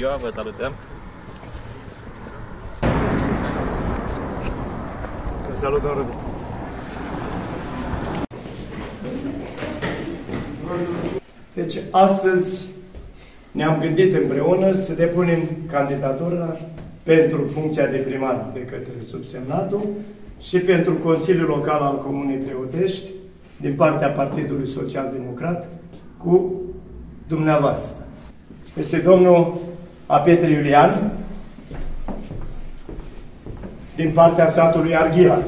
ziua, vă salutăm! Vă salut, domnul Rubi. Deci, astăzi ne-am gândit împreună să depunem candidatura pentru funcția de primar de către subsemnatul și pentru Consiliul Local al Comunei Preotești din partea Partidului Social Democrat cu dumneavoastră. Este domnul Apetri Iulian din partea satului Arghila.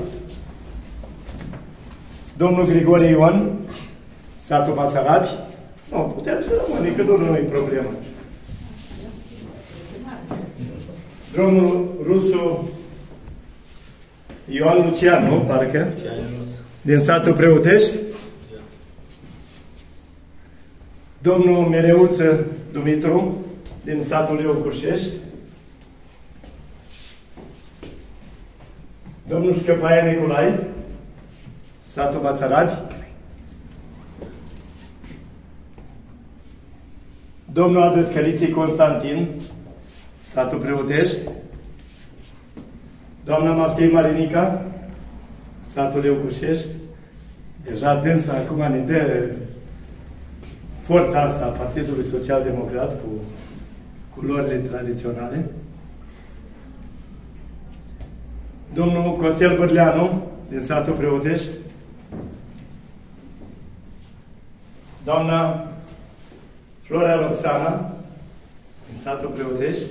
Domnul Grigore Ion, satul Basarabi. Nu, putem să rămâne, că nu, nu e problemă. Domnul Rusu Ioan Lucian, nu? Parcă? Din satul Preotești. Domnul Mereuță Dumitru, din satul Leocușești. Domnul Șcăpaia Nicolai, satul Basarabi. Domnul Adăscăliții Constantin, satul Preotești. Doamna Maftei Marinica, satul Eucușești. Deja dânsa acum ne dă forța asta a Partidului Social Democrat cu culorile tradiționale. Domnul Costel Bărleanu, din satul Preotești. Doamna Florea Roxana, din satul Preotești.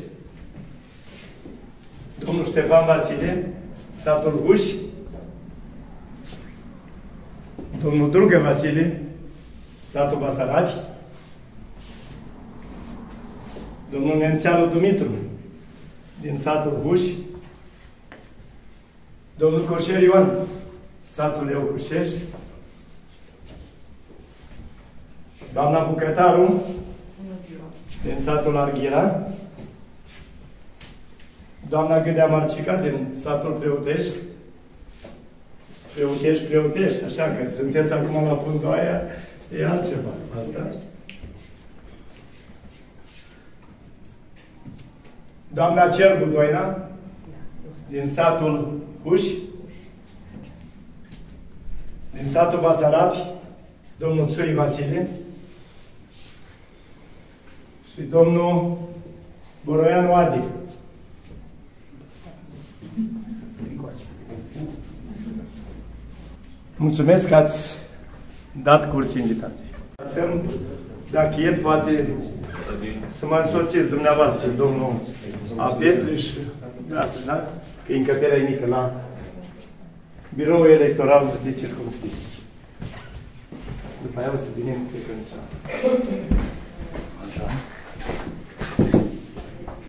Domnul Ștefan Vasile, satul Huș. Domnul Drugă Vasile, satul Basarabi. Domnul Nemțeanu Dumitru, din satul Huș. Domnul Coșer Ioan, satul Eucușești. Doamna Bucătaru, din satul Arghira. Doamna Gâdea Marcica, din satul Preotești. Preotești, Preotești, așa că sunteți acum la fundul aia, e altceva. Asta. Doamna Cerbu Doina, din satul Huș, din satul Basarabi, domnul Țui Vasile și domnul Boroianu Adi. Mulțumesc că ați dat curs invitației. Dacă e, poate să mă însoțiți dumneavoastră, domnul Apetriș, da, da? Că încăperea e mică la biroul electoral de circumscripție. După aia o să venim pe când Așa.